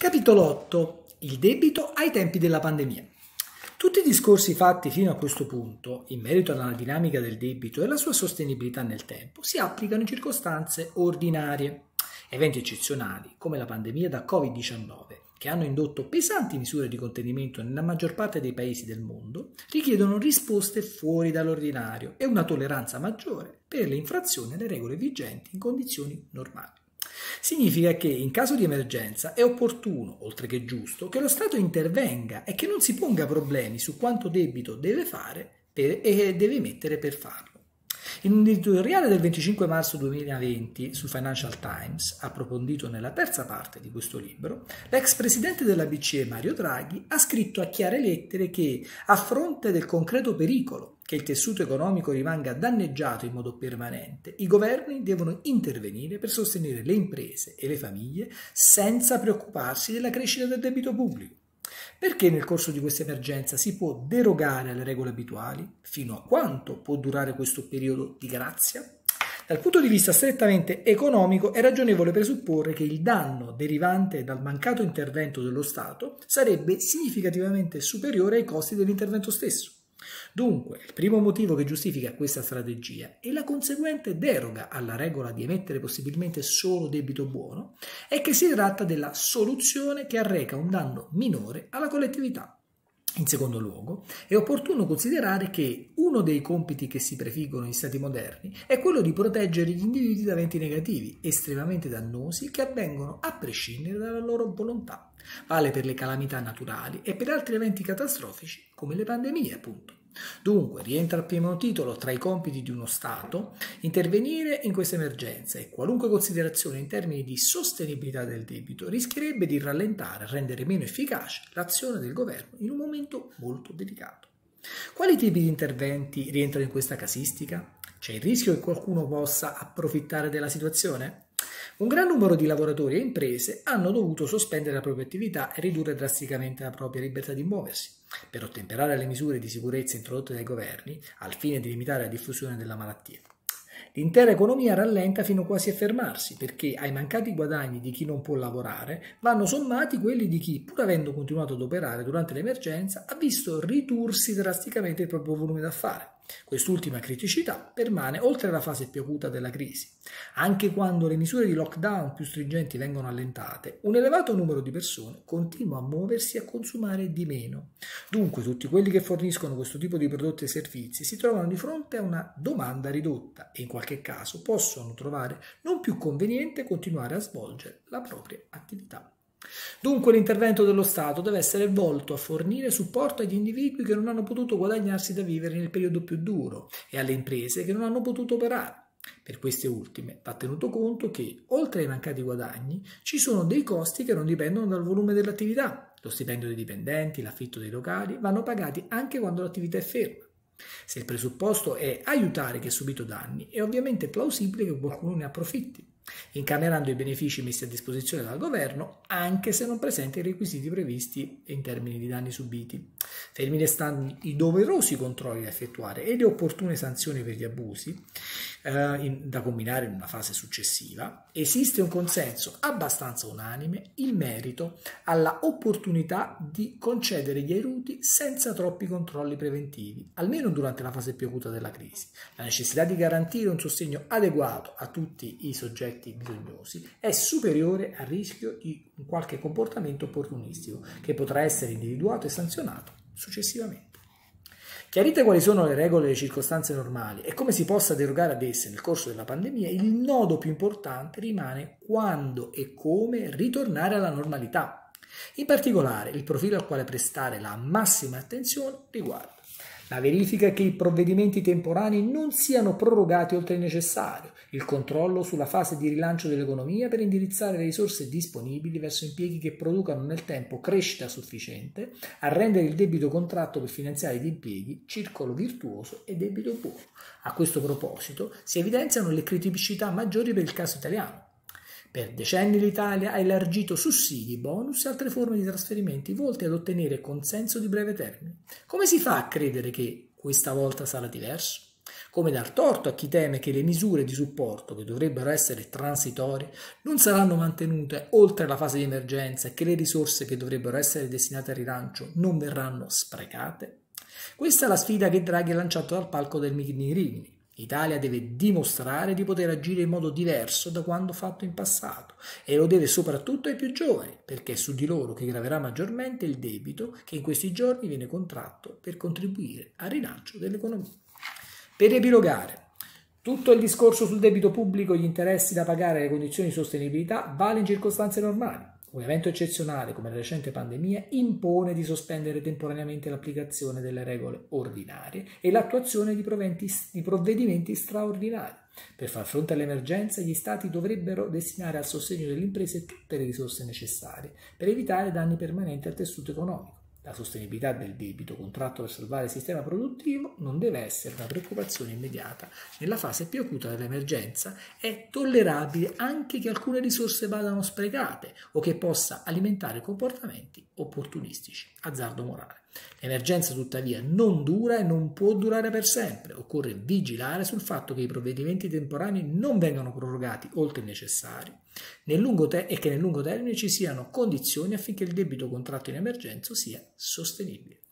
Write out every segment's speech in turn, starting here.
Capitolo 8. Il debito ai tempi della pandemia. Tutti i discorsi fatti fino a questo punto, in merito alla dinamica del debito e alla sua sostenibilità nel tempo, si applicano in circostanze ordinarie. Eventi eccezionali, come la pandemia da Covid-19, che hanno indotto pesanti misure di contenimento nella maggior parte dei paesi del mondo, richiedono risposte fuori dall'ordinario e una tolleranza maggiore per le infrazioni alle regole vigenti in condizioni normali. Significa che in caso di emergenza è opportuno, oltre che giusto, che lo Stato intervenga e che non si ponga problemi su quanto debito deve fare per, e deve mettere per farlo. In un editoriale del 25 marzo 2020 sul Financial Times, approfondito nella terza parte di questo libro, l'ex presidente della BCE Mario Draghi ha scritto a chiare lettere che, a fronte del concreto pericolo che il tessuto economico rimanga danneggiato in modo permanente, i governi devono intervenire per sostenere le imprese e le famiglie senza preoccuparsi della crescita del debito pubblico. Perché nel corso di questa emergenza si può derogare alle regole abituali? Fino a quanto può durare questo periodo di grazia? Dal punto di vista strettamente economico è ragionevole presupporre che il danno derivante dal mancato intervento dello Stato sarebbe significativamente superiore ai costi dell'intervento stesso. Dunque, il primo motivo che giustifica questa strategia e la conseguente deroga alla regola di emettere possibilmente solo debito buono è che si tratta della soluzione che arreca un danno minore alla collettività. In secondo luogo, è opportuno considerare che uno dei compiti che si prefiggono gli Stati moderni è quello di proteggere gli individui da eventi negativi, estremamente dannosi, che avvengono a prescindere dalla loro volontà. Vale per le calamità naturali e per altri eventi catastrofici, come le pandemie, appunto. Dunque rientra al primo titolo tra i compiti di uno Stato intervenire in questa emergenza e qualunque considerazione in termini di sostenibilità del debito rischierebbe di rallentare, rendere meno efficace l'azione del governo in un momento molto delicato. Quali tipi di interventi rientrano in questa casistica? C'è il rischio che qualcuno possa approfittare della situazione? Un gran numero di lavoratori e imprese hanno dovuto sospendere la propria attività e ridurre drasticamente la propria libertà di muoversi. Per ottemperare alle misure di sicurezza introdotte dai governi, al fine di limitare la diffusione della malattia. L'intera economia rallenta fino quasi a fermarsi, perché ai mancati guadagni di chi non può lavorare vanno sommati quelli di chi, pur avendo continuato ad operare durante l'emergenza, ha visto ridursi drasticamente il proprio volume d'affari. Quest'ultima criticità permane oltre la fase più acuta della crisi. Anche quando le misure di lockdown più stringenti vengono allentate, un elevato numero di persone continua a muoversi e a consumare di meno. Dunque tutti quelli che forniscono questo tipo di prodotti e servizi si trovano di fronte a una domanda ridotta e in qualche caso possono trovare non più conveniente continuare a svolgere la propria attività. Dunque l'intervento dello Stato deve essere volto a fornire supporto agli individui che non hanno potuto guadagnarsi da vivere nel periodo più duro e alle imprese che non hanno potuto operare. Per queste ultime va tenuto conto che, oltre ai mancati guadagni, ci sono dei costi che non dipendono dal volume dell'attività. Lo stipendio dei dipendenti, l'affitto dei locali vanno pagati anche quando l'attività è ferma. Se il presupposto è aiutare chi ha subito danni, è ovviamente plausibile che qualcuno ne approfitti incamerando i benefici messi a disposizione dal governo, anche se non presenta i requisiti previsti in termini di danni subiti. Fermi restando i doverosi controlli da effettuare e le opportune sanzioni per gli abusi, eh, in, da combinare in una fase successiva, esiste un consenso abbastanza unanime in merito alla opportunità di concedere gli aiuti senza troppi controlli preventivi, almeno durante la fase più acuta della crisi. La necessità di garantire un sostegno adeguato a tutti i soggetti bisognosi è superiore al rischio di qualche comportamento opportunistico che potrà essere individuato e sanzionato successivamente. Chiarite quali sono le regole e le circostanze normali e come si possa derogare ad esse nel corso della pandemia, il nodo più importante rimane quando e come ritornare alla normalità. In particolare, il profilo al quale prestare la massima attenzione riguarda la verifica che i provvedimenti temporanei non siano prorogati oltre il necessario, il controllo sulla fase di rilancio dell'economia per indirizzare le risorse disponibili verso impieghi che producano nel tempo crescita sufficiente a rendere il debito contratto per finanziare gli impieghi circolo virtuoso e debito buono. A questo proposito si evidenziano le criticità maggiori per il caso italiano. Per decenni l'Italia ha elargito sussidi, bonus e altre forme di trasferimenti volte ad ottenere consenso di breve termine. Come si fa a credere che questa volta sarà diverso? come dar torto a chi teme che le misure di supporto, che dovrebbero essere transitorie, non saranno mantenute oltre la fase di emergenza e che le risorse che dovrebbero essere destinate al rilancio non verranno sprecate? Questa è la sfida che Draghi ha lanciato dal palco del Mini. L'Italia deve dimostrare di poter agire in modo diverso da quanto fatto in passato e lo deve soprattutto ai più giovani, perché è su di loro che graverà maggiormente il debito che in questi giorni viene contratto per contribuire al rilancio dell'economia. Per riepilogare, tutto il discorso sul debito pubblico, gli interessi da pagare e le condizioni di sostenibilità vale in circostanze normali. Un evento eccezionale come la recente pandemia impone di sospendere temporaneamente l'applicazione delle regole ordinarie e l'attuazione di, di provvedimenti straordinari. Per far fronte all'emergenza, gli Stati dovrebbero destinare al sostegno delle imprese tutte le risorse necessarie per evitare danni permanenti al tessuto economico. La sostenibilità del debito contratto per salvare il sistema produttivo non deve essere una preoccupazione immediata. Nella fase più acuta dell'emergenza è tollerabile anche che alcune risorse vadano sprecate o che possa alimentare comportamenti opportunistici. Azzardo morale. L'emergenza tuttavia non dura e non può durare per sempre. Occorre vigilare sul fatto che i provvedimenti temporanei non vengano prorogati oltre il necessario nel e che nel lungo termine ci siano condizioni affinché il debito contratto in emergenza sia sostenibile.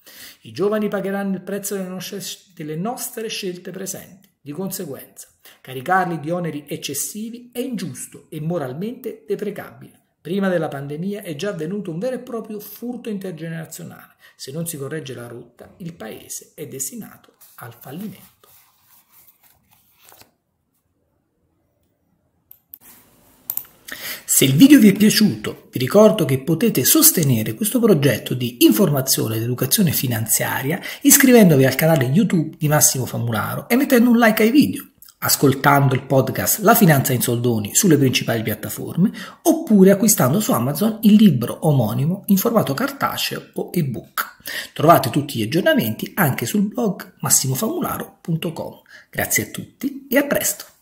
I giovani pagheranno il prezzo delle nostre, delle nostre scelte presenti. Di conseguenza, caricarli di oneri eccessivi è ingiusto e moralmente deprecabile. Prima della pandemia è già avvenuto un vero e proprio furto intergenerazionale. Se non si corregge la rotta, il paese è destinato al fallimento. Se il video vi è piaciuto, vi ricordo che potete sostenere questo progetto di informazione ed educazione finanziaria iscrivendovi al canale YouTube di Massimo Famularo e mettendo un like ai video ascoltando il podcast La finanza in soldoni sulle principali piattaforme oppure acquistando su Amazon il libro omonimo in formato cartaceo o ebook. Trovate tutti gli aggiornamenti anche sul blog massimofamularo.com. Grazie a tutti e a presto!